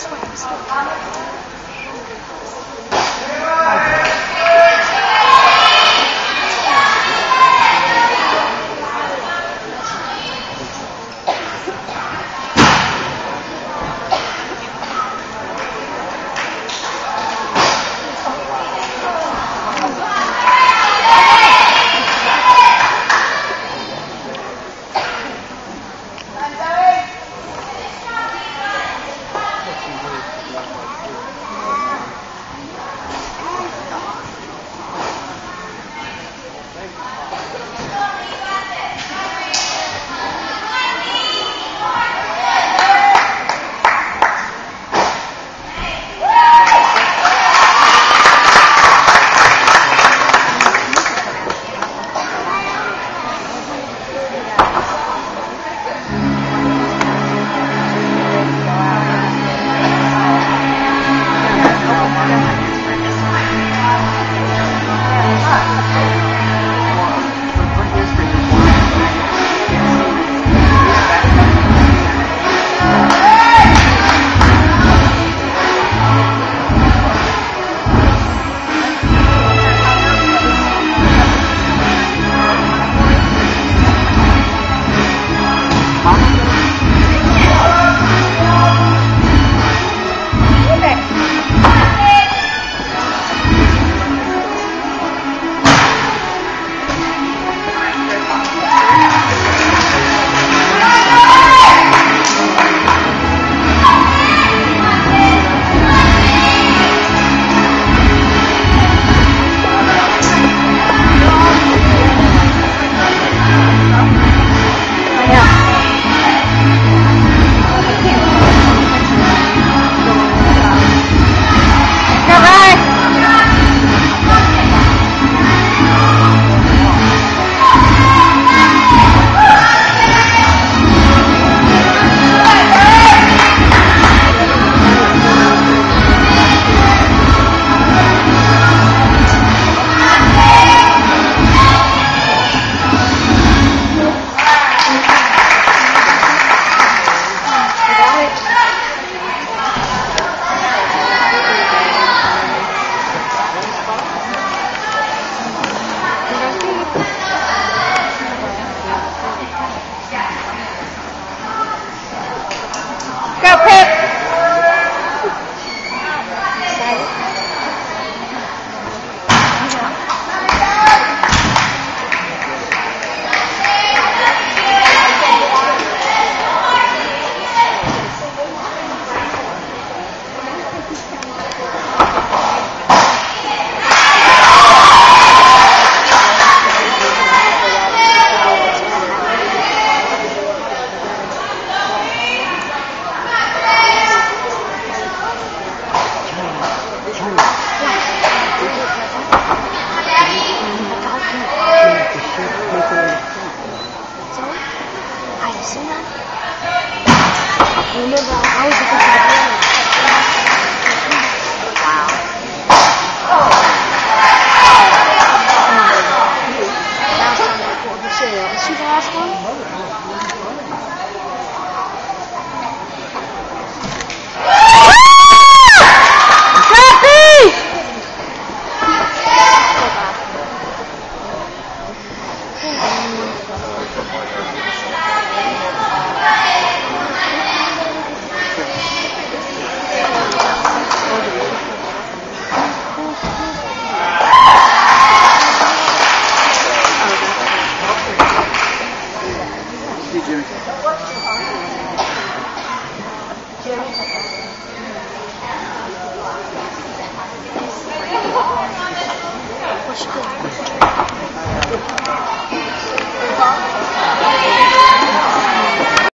Thank you. Sina? Ulo ano ba ako sa? 我喜欢你。